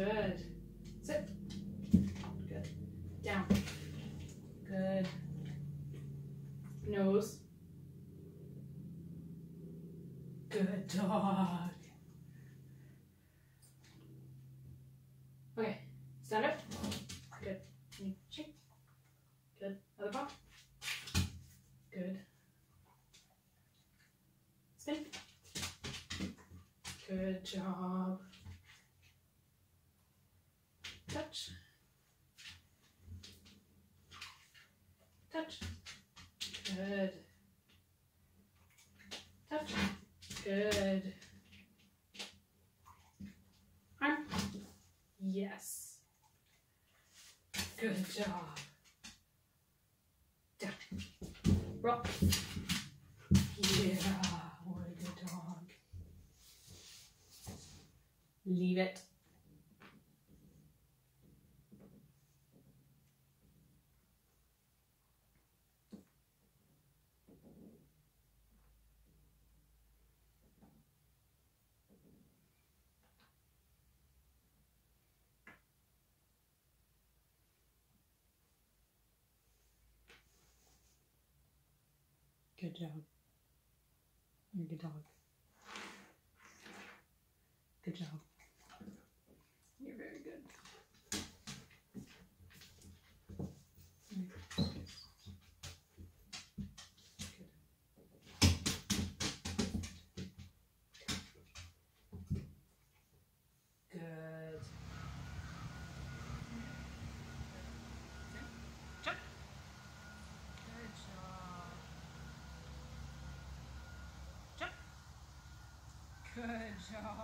Good. Sit. Good. Down. Good. Nose. Good dog. Okay, stand up. Good. Shake. Good. Other paw. Good. Spin. Good job. Touch. Touch. Good. Touch. Good. Arm. Yes. Good job. Down. Roll. Yeah, what a good dog. Leave it. Good job. You're a good dog. Good job. You're very good. Good. Jump. Good job. Jump. Good job.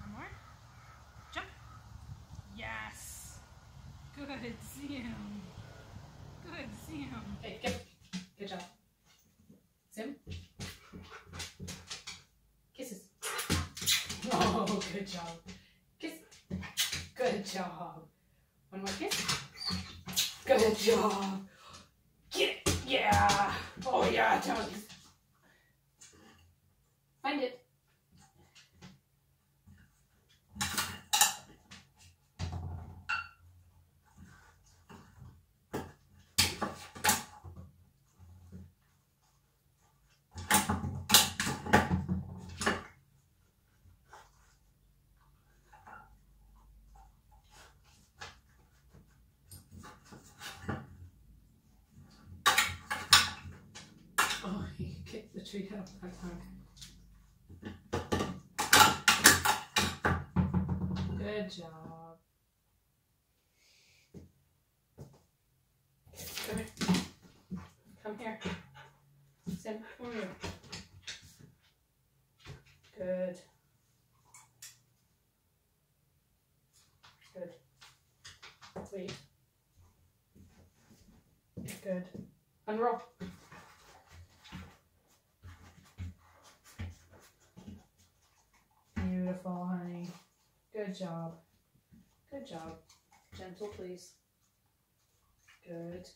One more. Jump. Yes. Good. See him. Good. Him. Okay, good. Good job. Zim. Kisses. Oh, good job. Kiss. Good job. One more kiss. Good job. Get it. Yeah. Oh, yeah. Find it. Oh, he Good job. Come here. Come here. Come here. Good. Good. Wait. Good. And Unroll. Beautiful, honey. Good job. Good job. Gentle, please. Good.